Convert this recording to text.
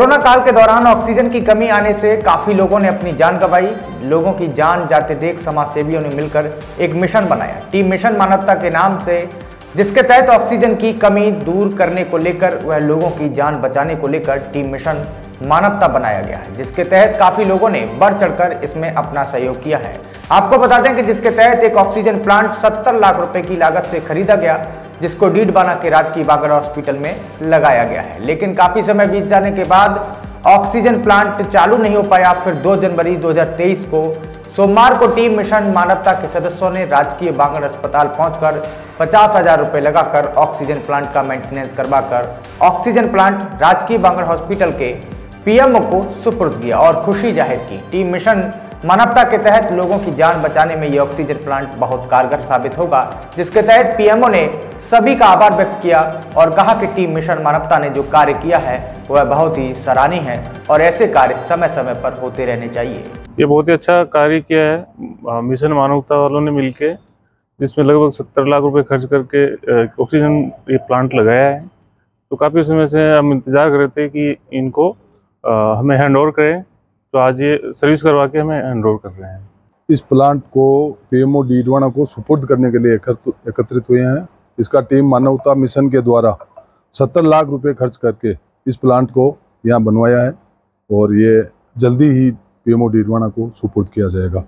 Corona काल के दौरान ऑक्सीजन की कमी आने से काफ़ी लोगों ने अपनी जान गंवाई। लोगों की जान जाते देख समाज सेवियों ने मिलकर एक मिशन बनाया। टीम मिशन मानवता के नाम से, जिसके तहत ऑक्सीजन की कमी दूर करने को लेकर, वह लोगों की जान बचाने को लेकर टीम मिशन मानवता बनाया गया है, जिसके तहत काफ़ी लोगों ने बढ़ चढ़कर इसमें अपना सहयोग किया है। आपको बता दें कि जिसके तहत एक ऑक्सीजन प्लांट 70 लाख रुपए की लागत से खरीदा गया जिसको डीड डीडबाना के राजकीय बागड़ हॉस्पिटल में लगाया गया है। लेकिन काफ़ी समय बीत जाने के बाद ऑक्सीजन प्लांट चालू नहीं हो पाया। फिर 2 जनवरी 2023 को सोमवार को टीम मिशन मानवता के सदस्यों ने राजकीय बांगड़ अस्पताल पहुंचकर पचास हज़ार रुपए लगाकर ऑक्सीजन प्लांट का मेंटेनेंस करवाकर ऑक्सीजन प्लांट राजकीय बांगड़ हॉस्पिटल के पीएमओ को सुपुर्द किया और खुशी ज़ाहिर की। टीम मिशन मानवता के तहत लोगों की जान बचाने में ये ऑक्सीजन प्लांट बहुत कारगर साबित होगा, जिसके तहत पीएमओ ने सभी का आभार व्यक्त किया और कहा कि टीम मिशन मानवता ने जो कार्य किया है वह बहुत ही सराहनीय है और ऐसे कार्य समय समय पर होते रहने चाहिए। ये बहुत ही अच्छा कार्य किया है मिशन मानवता वालों ने मिलके जिसमें लगभग सत्तर लाख रुपए खर्च करके ऑक्सीजन ये प्लांट लगाया है। तो काफ़ी समय से हम इंतज़ार कर रहे थे कि इनको हमें हैंड ओवर करें तो आज ये सर्विस करवा के हमें हैंड ओवर कर रहे हैं। इस प्लांट को पीएमओ डीडवाना को सुपुर्द करने के लिए एकत्रित हुए हैं। इसका टीम मानवता मिशन के द्वारा सत्तर लाख रुपए खर्च करके इस प्लांट को यहाँ बनवाया है और ये जल्दी ही पीएमओ डीडवाना को सुपुर्द किया जाएगा।